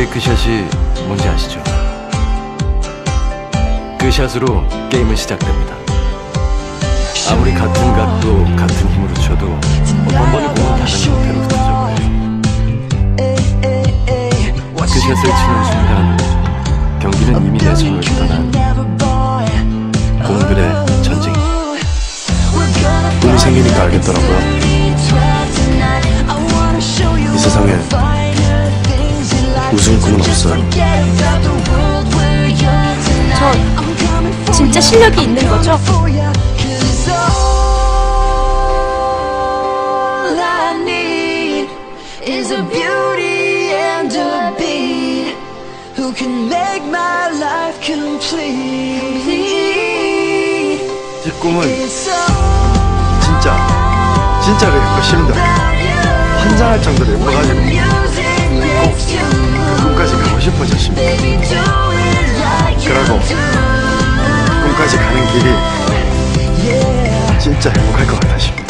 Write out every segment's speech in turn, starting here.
브레이크샷이 뭔지 아시죠? 그 샷으로 게임은 시작됩니다. 아무리 같은 각도, 같은 힘으로 쳐도 번의 공은 다른 형태로 흩어져버려요. 그 샷을 치는 순간 경기는 이미 내 손을 떠난 공들의 전쟁. 꿈이 생기니까 알겠더라고요. 이 세상에 우승 꿈은 없어요. 저 진짜 실력이 있는 거죠? Is a beauty and a beat who can make my life complete. 이 꿈은 진짜 진짜로 심다. 환장할 정도로 예뻐가지고 music 싶어졌습니다. Do. 꿈까지 가는 길이. 진짜 행복할 것 같아십니다.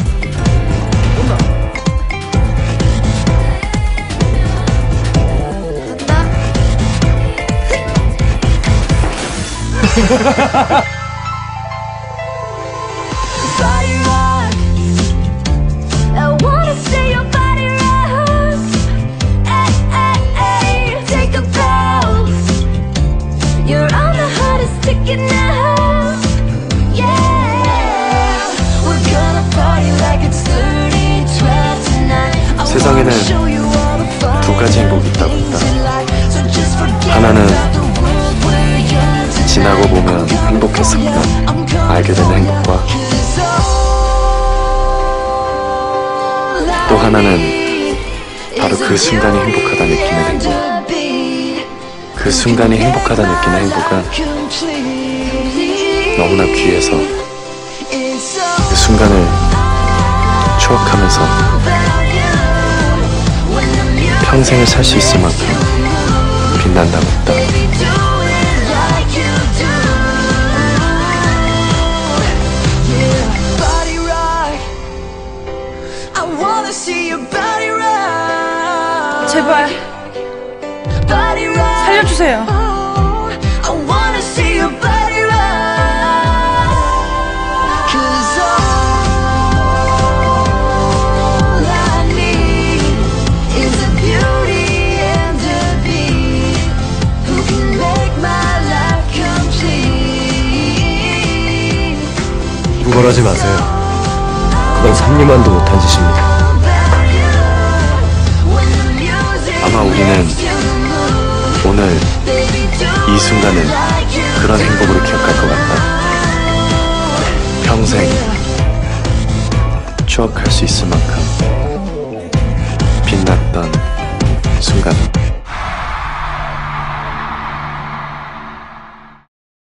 Fun 두 가지 행복이 있다고 했다. 하나는. 지나고 보면 coming 알게 되는. 행복과 또 하나는 바로 그 순간이 행복하다 느끼는 행복. 그 순간이 행복하다 느끼는 행복은. 너무나 귀해서 그 순간을 추억하면서 평생을 살 수 있을 만큼 빛난다고 했다. 제발. 살려주세요. 구걸하지 마세요. 그건 산리만도 못한 짓입니다. 아마 우리는 오늘 이 순간을 그런 행복으로 기억할 것 같다. 평생 추억할 수 있을 만큼 빛났던.